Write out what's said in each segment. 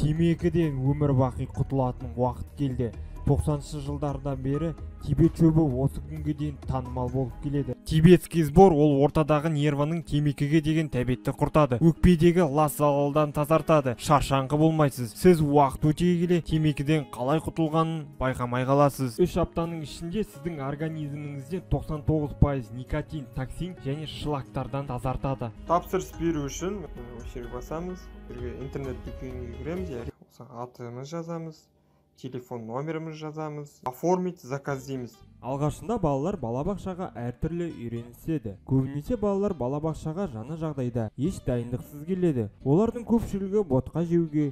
темекіден өмір бақи құтылатын уақыт келді. 90 жылдардан бері тибет шөбі осы күнге дейін танымал болып келеді. Тибетский сбор ол ортадағы нерваның темекіге деген тәбетті құртады. Өкпедегі лас залалдан тазартады. Шаршаңқы болмайсыз. Сіз уақыт өте келе темекіден қалай құтылғанын байқамай қаласыз. Үш аптаның ішінде сіздің организміңізден 99 пайыз никотин токсин және шлактардан тазартады. Тапсырыс беру үшін жерге басамыз. Бірге интернет дүкеніне кіреміз иә атымыз жазамыз телефон номерімізді жазамыз оформить заказ дейміз. Алғашында балалар балабақшаға әртүрлі үйреніседі. Көбінесе балалар балабақшаға жаңа жағдайда еш дайындықсыз келеді. Олардың көпшілігі ботқа жеуге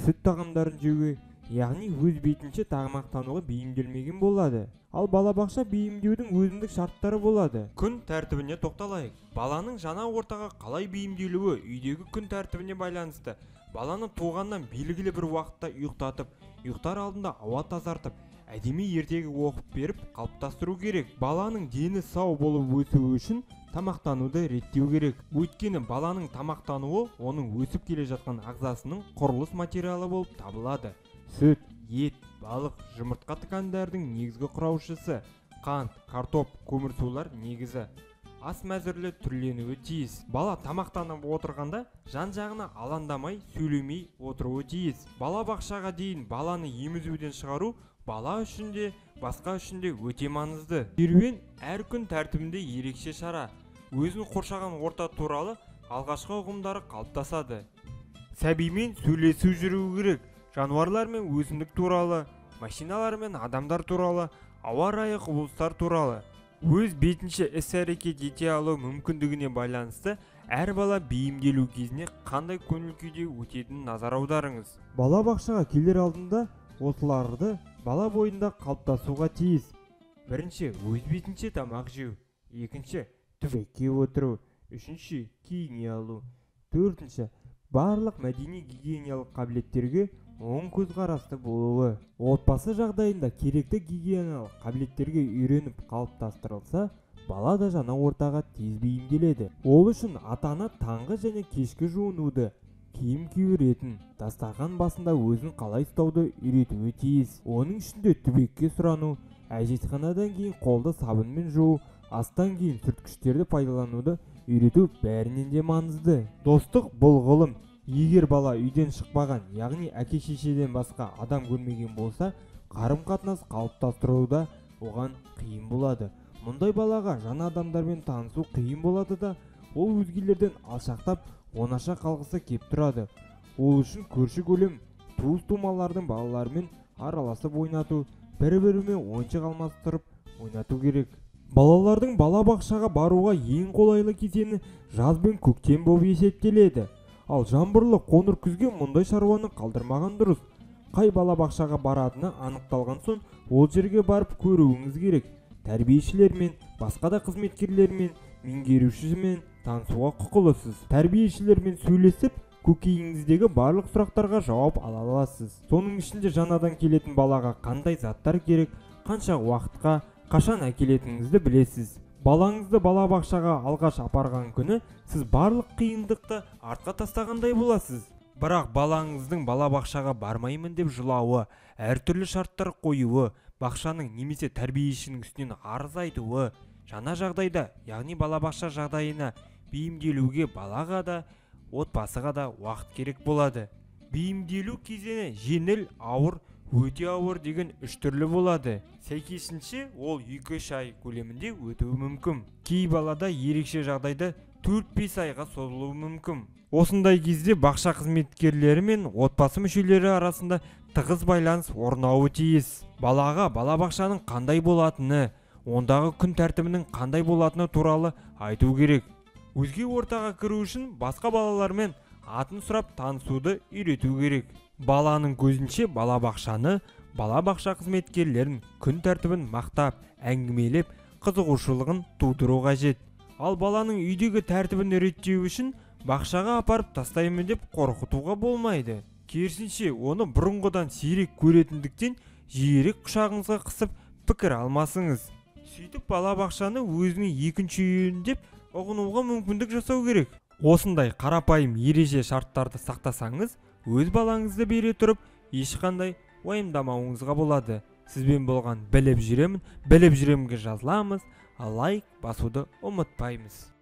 сүт тағамдарын жеуге яғни өз бетінше тамақтануға бейімделмеген болады. Ал балабақша бейімдеудің өзіндік шарттары болады. Күн тәртібіне тоқталайық. Баланың жаңа ортаға қалай бейімделуі үйдегі күн тәртібіне байланысты баланы туғаннан белгілі бір уақытта ұйықтатып ұйықтар алдында ауа тазартып әдемі ертегі оқып беріп қалыптастыру керек. Баланың дені сау болып өсуі үшін тамақтануды реттеу керек. Өйткені баланың тамақтануы оның өсіп келе жатқан ағзасының құрылыс материалы болып табылады. Сүт ет балық жұмыртқа тікандардың негізгі құраушысы қант картоп көмірсулар негізі. Ас мәзірлі түрленуі тиіс. Бала тамақтанып отырғанда жан жағына алаңдамай сөйлемей отыруы тиіс. Бала бақшаға дейін баланы емізуден шығару бала үшін де басқа үшін де өте маңызды. Серуен әр күн тәртібінде ерекше шара. Өзін қоршаған орта туралы алғашқы ұғымдары қалыптасады. Сәбимен сөйлесу жүруі керек. Жануарлар мен өсімдік туралы машиналар мен адамдар туралы ауа райы құбылыстар туралы. Өз бетінше іс-әрекет ете алу мүмкіндігіне байланысты әр бала бейімделу кезіне қандай көңіл күйде өтетінін назар аударыңыз. Бала бақшаға келер алдында осыларды бала бойында қалыптасуға тиіс. Бірінші өз бетінше тамақ жеу. Екінші түбекке отыру. Үшінші киіне алу. Төртінші барлық мәдени гигиеналық қабілеттерге оң көзқарасты болуы отбасы жағдайында керекті гигиеналық қабілеттерге үйреніп қалыптастырылса бала да жаңа ортаға тез бейімделеді. Ол үшін ата-ана таңғы және кешкі жуынуды киім кию ретін дастархан басында өзін қалай ұстауды үйретуі тиіс. Оның ішінде түбекке сұрану әжетханадан кейін қолды сабынмен жуу астан кейін сүрткіштерді пайдалануды үйрету бәрінен де маңызды. Достық бұл ғылым. Егер бала үйден шықпаған яғни әке шешеден басқа адам көрмеген болса қарым қатынас қалыптастыруда оған қиын болады. Мұндай балаға жаңа адамдармен танысу қиын болады да ол өзгелерден алшақтап оңаша қалғысы кеп тұрады. Ол үшін көрші көлем туыс тумалардың балаларымен араласып ойнату бір бірімен ойыншық алмастырып ойнату керек. Балалардың балабақшаға баруға ең қолайлы кезеңі жаз бен көктем болып есептеледі. Ал жаңбырлы қоңыр күзге мұндай шаруаны қалдырмаған дұрыс. Қай балабақшаға баратыны анықталған соң ол жерге барып көруіңіз керек. Тәрбиешілермен басқа да қызметкерлермен меңгерушісімен танысуға құқылысыз. Тәрбиешілермен сөйлесіп көкейіңіздегі барлық сұрақтарға жауап ала аласыз. Соның ішінде жаңадан келетін балаға қандай заттар керек қанша уақытқа қашан әкелетініңізді білесіз. Балаңызды балабақшаға алғаш апарған күні сіз барлық қиындықты артқа тастағандай боласыз. Бірақ балаңыздың балабақшаға бармаймын деп жылауы әртүрлі шарттар қоюы бақшаның немесе тәрбиешінің үстінен арыз айтуы жаңа жағдайда яғни балабақша жағдайына бейімделуге балаға да отбасыға да уақыт керек болады. Бейімделу кезеңі жеңіл ауыр өте ауыр деген үш түрлі болады. Сәйкесінше ол 2-3 ай көлемінде өтуі мүмкін. Кей балада ерекше жағдайда 4-5 айға созылуы мүмкін. Осындай кезде бақша қызметкерлері мен отбасы мүшелері арасында тығыз байланыс орнауы тиіс. Балаға балабақшаның қандай болатыны ондағы күн тәртібінің қандай болатыны туралы айту керек. Өзге ортаға кіру үшін басқа балалармен атын сұрап танысуды үйрету керек. Баланың көзінше балабақшаны балабақша қызметкерлерін күн тәртібін мақтап әңгімелеп қызығушылығын тудыру қажет. Ал баланың үйдегі тәртібін реттеу үшін бақшаға апарып тастаймын деп қорқытуға болмайды. Керісінше оны бұрынғыдан сирек көретіндіктен жиірек құшағыңызға қысып пікір алмасыңыз. Сөйтіп балабақшаны өзінің екінші үйім деп ұғынуға мүмкіндік жасау керек. Осындай қарапайым ереже шарттарды сақтасаңыз өз балаңызды бере тұрып ешқандай уайымдамауыңызға болады. Сізбен болған біліп жүремін біліп жүремінге жазыламыз. Лайк басуды ұмытпаймыз.